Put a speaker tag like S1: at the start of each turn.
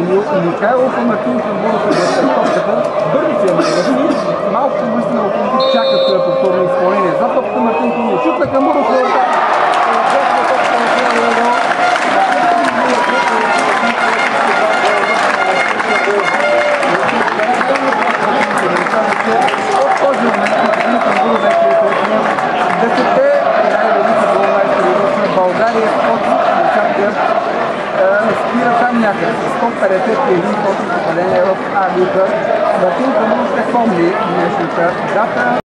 S1: Михайлов и Мартин Камбуров е топката. Бързи се е малко наистина около чакат повторно изпълнение. За топката Мартин Камбуров. Шут на спира там някъде с 151 точно попадение в А-лига. Мартин Камбуров ще помни днешната дата.